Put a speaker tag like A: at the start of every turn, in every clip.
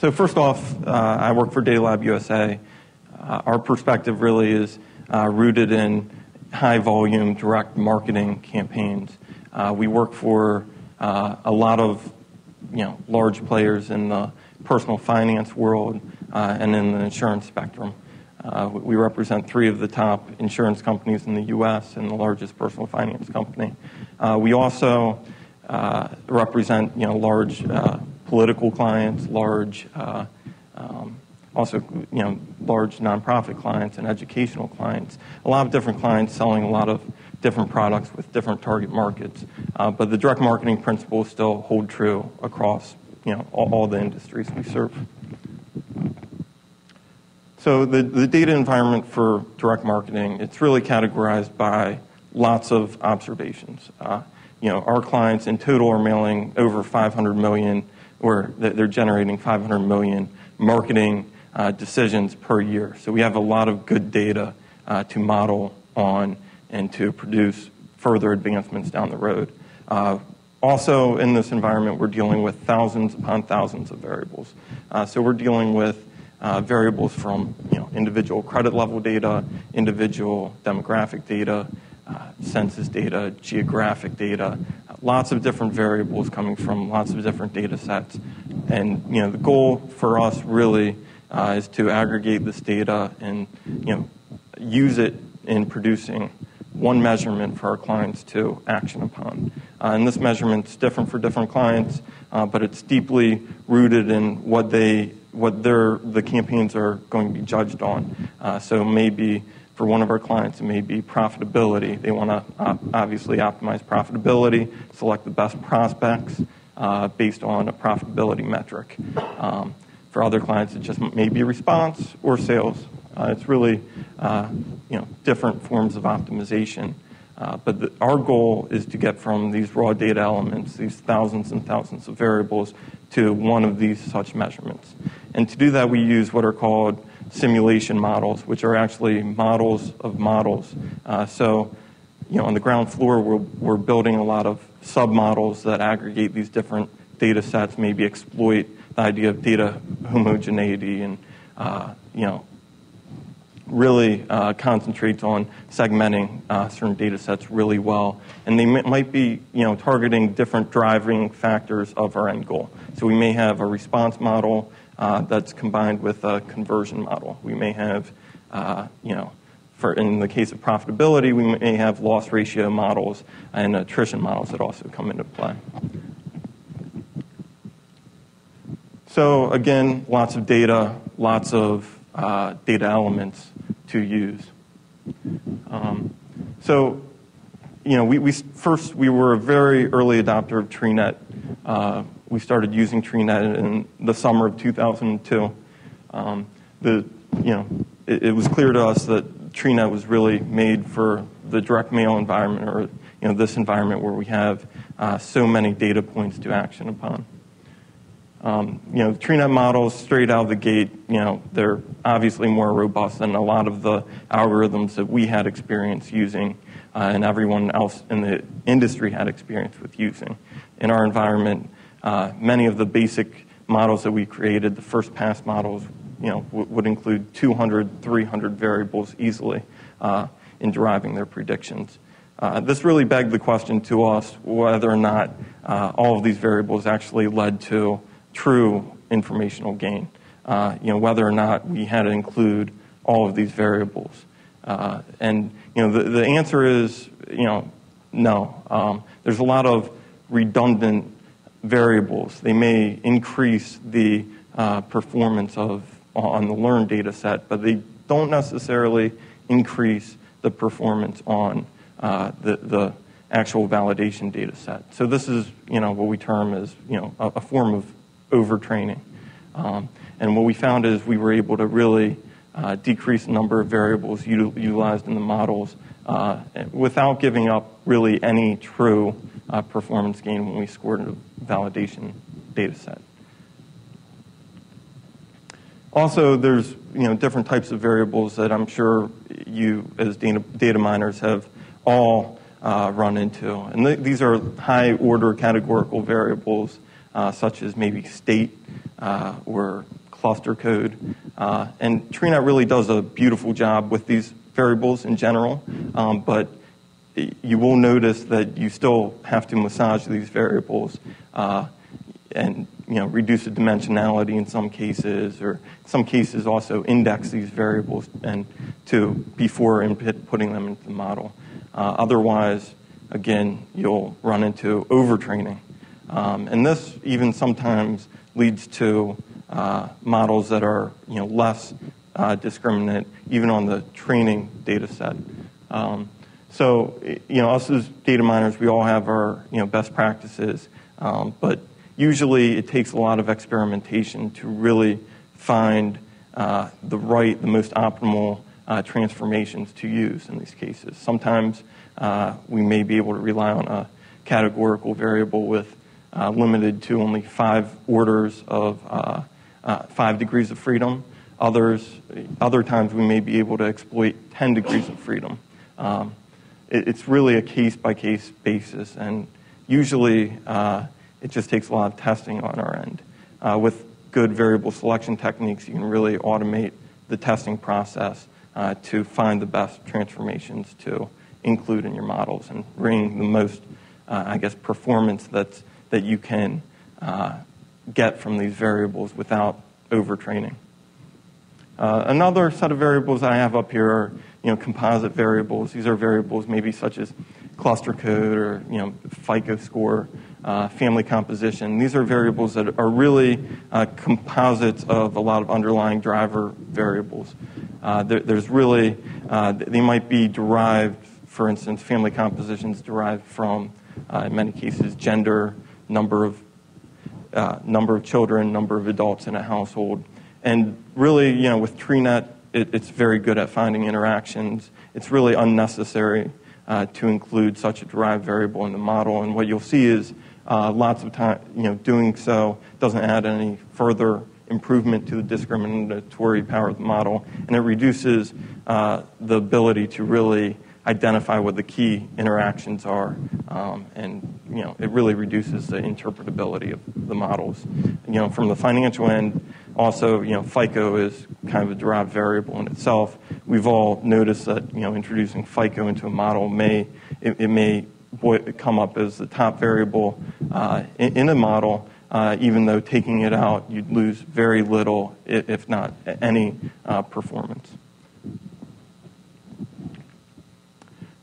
A: So first off, uh, I work for Datalab USA. Uh, our perspective really is uh, rooted in high volume direct marketing campaigns. Uh, we work for uh, a lot of you know large players in the personal finance world uh, and in the insurance spectrum. we represent three of the top insurance companies in the U.S. and the largest personal finance company. we also represent you know large political clients, large, uh, um, also you know large nonprofit clients and educational clients. A lot of different clients selling a lot of different products with different target markets. Uh, but the direct marketing principles still hold true across you know all, all the industries we serve. So the, the data environment for direct marketing, it's really categorized by lots of observations. Uh, you know, our clients in total are mailing over 500 million or they're generating 500 million marketing uh, decisions per year. So we have a lot of good data uh, to model on and to produce further advancements down the road. Uh, also, in this environment, we're dealing with thousands upon thousands of variables. Uh, so we're dealing with uh, variables from you know, individual credit level data, individual demographic data, uh, census data, geographic data, lots of different variables coming from lots of different data sets. And you know, the goal for us really uh, is to aggregate this data and you know, use it in producing one measurement for our clients to action upon. Uh, and this measurement is different for different clients, uh, but it's deeply rooted in what they what their the campaigns are going to be judged on. Uh, so maybe for one of our clients, it may be profitability. They want to uh, obviously optimize profitability, select the best prospects uh, based on a profitability metric. Um, for other clients, it just may be response or sales. Uh, it's really uh, you know different forms of optimization. Uh, but the, our goal is to get from these raw data elements, these thousands and thousands of variables, to one of these such measurements. And to do that, we use what are called simulation models, which are actually models of models. Uh, so, you know, on the ground floor, we're, we're building a lot of submodels that aggregate these different data sets, maybe exploit the idea of data homogeneity and, uh, you know, really uh, concentrates on segmenting uh, certain data sets really well. And they m- might be, you know, targeting different driving factors of our end goal. So we may have a response model uh, that's combined with a conversion model. We may have, uh, you know, for in the case of profitability, we may have loss ratio models and attrition models that also come into play. So again, lots of data, lots of uh, data elements to use. Um, so, you know, we, we, first we were a very early adopter of TreeNet. Uh, we started using TreeNet in the summer of 2002. Um, the, you know, it, it, was clear to us that TreeNet was really made for the direct mail environment, or you know, this environment where we have uh, so many data points to action upon. Um, you know, TreeNet models straight out of the gate, you know, they're obviously more robust than a lot of the algorithms that we had experience using uh, and everyone else in the industry had experience with using. In our environment, uh, many of the basic models that we created, the first pass models, you know, w- would include 200, 300 variables easily uh, in deriving their predictions. Uh, this really begged the question to us whether or not uh, all of these variables actually led to true informational gain. Uh, you know, whether or not we had to include all of these variables. Uh, and, you know, the, the answer is, you know, no. Um, there's a lot of redundant variables. They may increase the uh, performance of on the learned data set, but they don't necessarily increase the performance on uh, the, the actual validation data set. So this is, you know, what we term as, you know, a, a form of overtraining. Um, and what we found is we were able to really uh, decrease the number of variables util- utilized in the models uh, without giving up really any true uh, performance gain when we scored a validation data set. Also, there's you know different types of variables that I'm sure you, as data, data miners, have all uh, run into, and th- these are high-order categorical variables uh, such as maybe state, uh, or cluster code. Uh, and TreeNet really does a beautiful job with these variables in general, um, but you will notice that you still have to massage these variables uh, and you know reduce the dimensionality in some cases, or some cases also index these variables and to before input, putting them into the model. Uh, otherwise, again, you'll run into overtraining, um, and this even sometimes leads to uh, models that are you know less uh, discriminant even on the training data set. Um, so you know us as data miners, we all have our you know best practices, um, but usually it takes a lot of experimentation to really find uh, the right, the most optimal uh, transformations to use in these cases. Sometimes uh, we may be able to rely on a categorical variable with uh, limited to only five orders of uh, five degrees of freedom. Others, other times we may be able to exploit 10 degrees of freedom. Um, it, it's really a case by case basis, and usually uh, it just takes a lot of testing on our end. Uh, with good variable selection techniques, you can really automate the testing process uh, to find the best transformations to include in your models and bring the most, uh, I guess, performance that's, that you can uh, get from these variables without overtraining. Uh, another set of variables I have up here are you know, composite variables. These are variables maybe such as cluster code or you know, FICO score, uh, family composition. These are variables that are really uh, composites of a lot of underlying driver variables. Uh, there, there's really, uh, they might be derived, for instance, family compositions derived from, uh, in many cases, gender, number of uh, number of children, number of adults in a household. And really, you know, with TreeNet, it, it's very good at finding interactions. It's really unnecessary uh, to include such a derived variable in the model. And what you'll see is uh, lots of time, you know, doing so doesn't add any further improvement to the discriminatory power of the model, and it reduces uh, the ability to really identify what the key interactions are, um, and you know it really reduces the interpretability of the models. You know, from the financial end, also you know FICO is kind of a derived variable in itself. We've all noticed that you know introducing FICO into a model may it, it may come up as the top variable uh, in, in, a model. Uh, even though taking it out, you'd lose very little, if not any, uh, performance.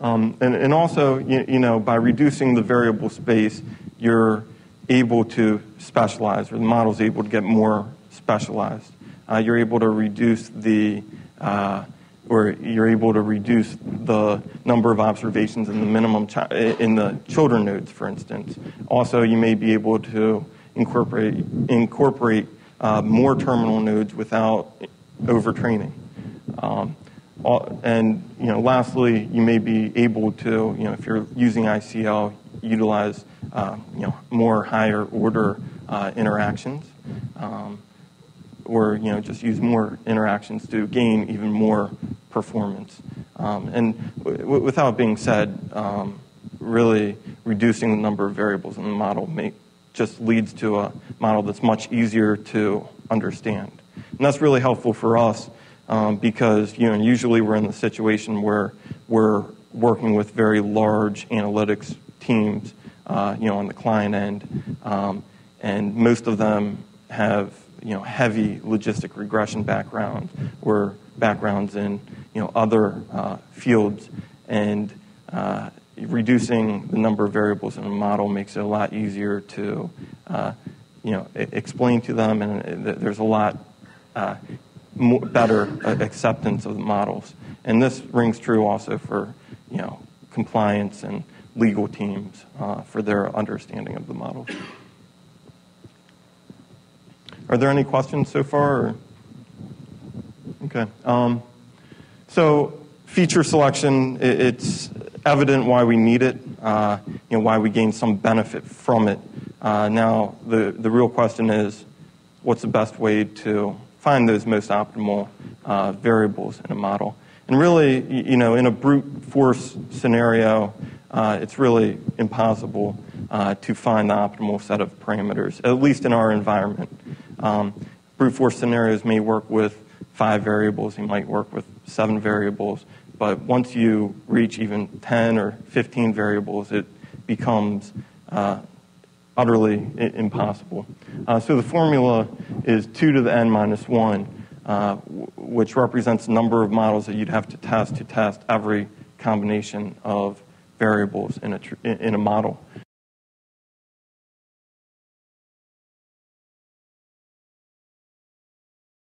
A: Um, and, and, also, you, you, know, by reducing the variable space, you're able to specialize, or the model is able to get more specialized. Uh, you're able to reduce the, uh, or you're able to reduce the number of observations in the minimum in the children nodes, for instance. Also, you may be able to incorporate incorporate uh, more terminal nodes without overtraining. Um, and you know, lastly, you may be able to, you know, if you're using ICL, utilize uh, you know more higher order uh, interactions, um, or you know just use more interactions to gain even more performance. Um, and without being said, um, really reducing the number of variables in the model may, just leads to a model that's much easier to understand, and that's really helpful for us um, because you know usually we're in the situation where we're working with very large analytics teams, uh, you know, on the client end, um, and most of them have you know heavy logistic regression backgrounds or backgrounds in you know other uh, fields, and uh, reducing the number of variables in a model makes it a lot easier to uh, you know explain to them, and uh, there's a lot uh, more, better acceptance of the models. And this rings true also for, you know, compliance and legal teams uh, for their understanding of the models. Are there any questions so far? Or? Okay. Um, so feature selection, it, it's evident why we need it, uh, you know, why we gain some benefit from it. Uh, now, the, the real question is, what's the best way to find those most optimal uh, variables in a model. And really, you know, in a brute force scenario, uh, it's really impossible uh, to find the optimal set of parameters, at least in our environment. Um, brute force scenarios may work with five variables, you might work with seven variables, but once you reach even 10 or 15 variables, it becomes uh, utterly impossible. Uh, so the formula is 2 to the n minus 1, uh, which represents the number of models that you'd have to test to test every combination of variables in a, in a model.